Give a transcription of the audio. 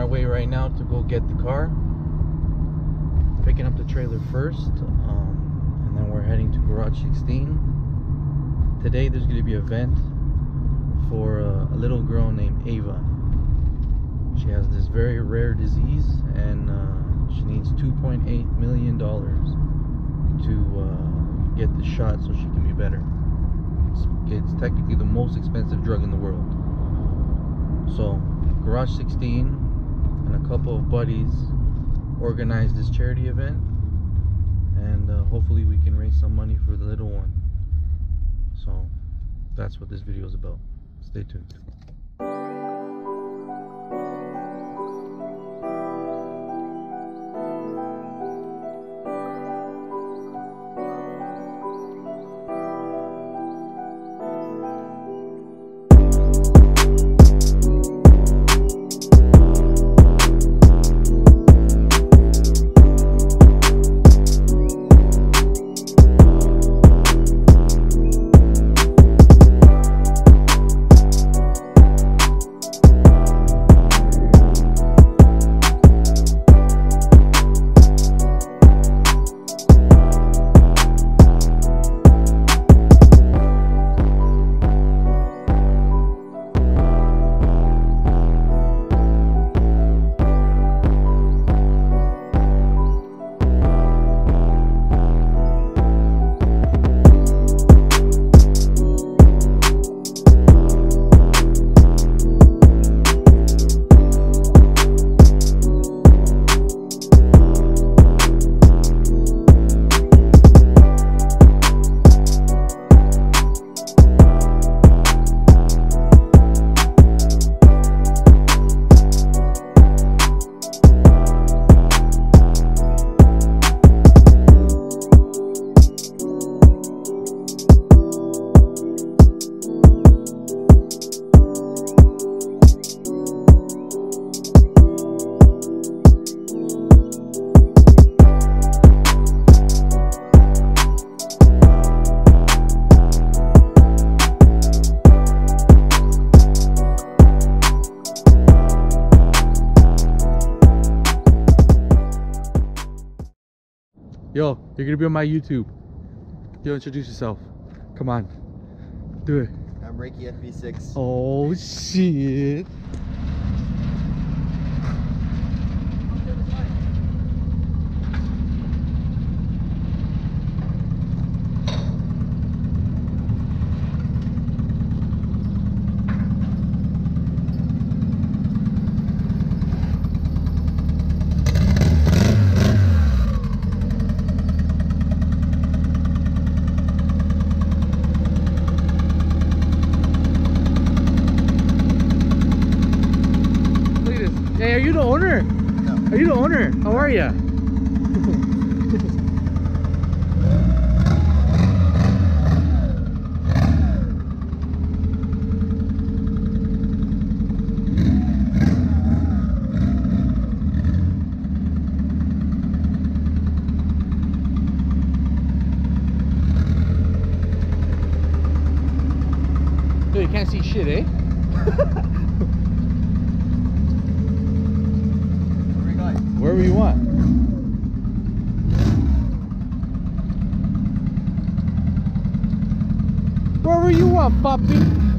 our way right now to go get the car. Picking up the trailer first, um, and then we're heading to Garage 16. Today there's going to be an event for a, a little girl named Eva. She has this very rare disease, and uh, she needs 2.8 million dollars to uh, get the shot so she can be better. It's, it's technically the most expensive drug in the world. So, Garage 16 and a couple of buddies organized this charity event, and uh, hopefully we can raise some money for the little one. So, that's what this video is about. Stay tuned. Yo, you're gonna be on my YouTube. Yo, introduce yourself. Come on. Do it. I'm Reiki FB6. Oh shit. Look at this. Hey, are you the owner? No. Are you the owner? How are ya? Dude, you can't see shit, eh? Where are we going? Wherever you want. Wherever you want, puppy.